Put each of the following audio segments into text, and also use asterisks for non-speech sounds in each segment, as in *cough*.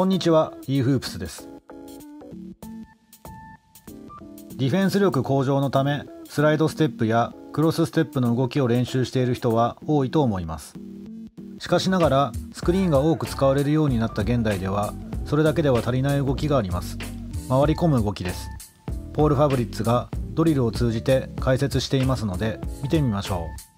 こんにちは、イーフープスです。ディフェンス力向上のためスライドステップやクロスステップの動きを練習している人は多いと思います。しかしながらスクリーンが多く使われるようになった現代ではそれだけでは足りない動きがあります。回り込む動きです。ポール・ファブリッツがドリルを通じて解説していますので見てみましょう。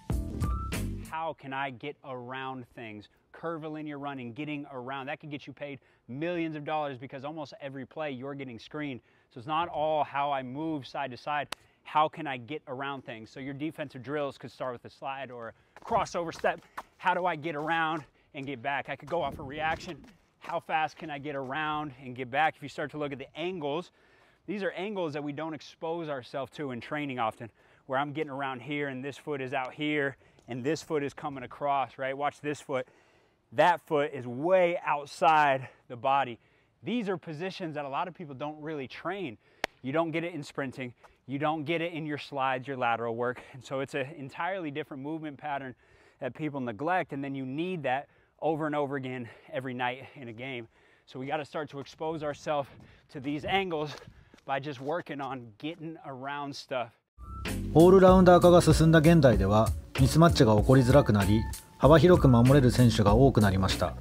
How can I get around things? Curvilinear running, getting around. That could get you paid millions of dollars because almost every play you're getting screened. So it's not all how I move side to side. How can I get around things? So your defensive drills could start with a slide or a crossover step. How do I get around and get back? I could go off a reaction. How fast can I get around and get back? If you start to look at the angles, these are angles that we don't expose ourselves to in training often, where I'm getting around here and this foot is out here and this foot is coming across, right? Watch this foot. That foot is way outside the body. These are positions that a lot of people don't really train. You don't get it in sprinting, you don't get it in your slides, your lateral work. *laughs* And so it's an entirely different movement pattern that people neglect. And then you need that over and over again every night in a game. So we got to start to expose ourselves to these angles by just working on getting around stuff. オールラウンダー化が進んだ現代ではミスマッチが起こりづらくなり幅広く守れる選手が多くなりました。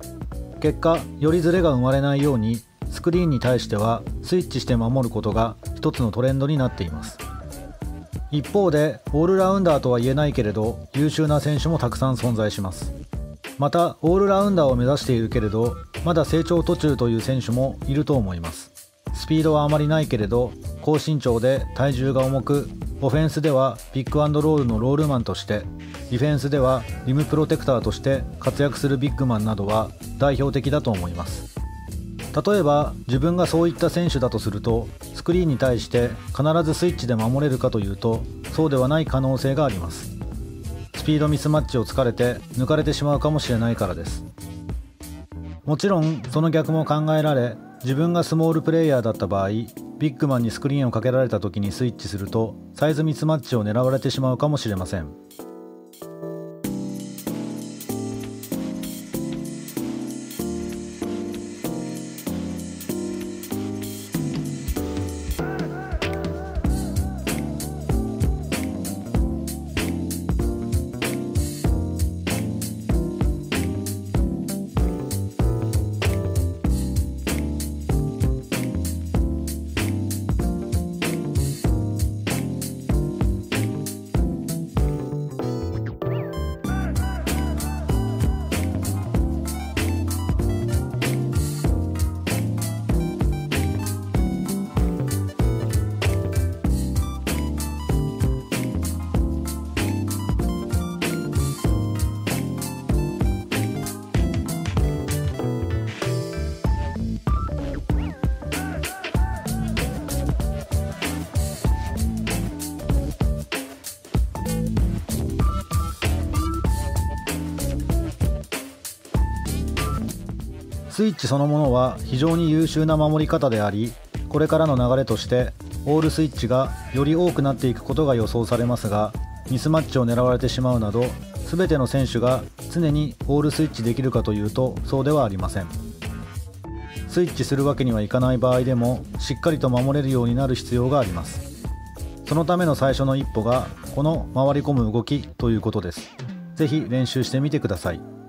結果よりズレが生まれないようにスクリーンに対してはスイッチして守ることが一つのトレンドになっています。一方でオールラウンダーとは言えないけれど優秀な選手もたくさん存在します。またオールラウンダーを目指しているけれどまだ成長途中という選手もいると思います。スピードはあまりないけれど高身長で体重が重くオフェンスではピックアンドロールのロールマンとしてディフェンスではリムプロテクターとして活躍するビッグマンなどは代表的だと思います。例えば自分がそういった選手だとするとスクリーンに対して必ずスイッチで守れるかというとそうではない可能性があります。スピードミスマッチを突かれて抜かれてしまうかもしれないからです。もちろんその逆も考えられ自分がスモールプレイヤーだった場合ビッグマンにスクリーンをかけられた時にスイッチするとサイズミスマッチを狙われてしまうかもしれません。スイッチそのものは非常に優秀な守り方でありこれからの流れとしてオールスイッチがより多くなっていくことが予想されますがミスマッチを狙われてしまうなど全ての選手が常にオールスイッチできるかというとそうではありません。スイッチするわけにはいかない場合でもしっかりと守れるようになる必要があります。そのための最初の一歩がこの回り込む動きということです。是非練習してみてください。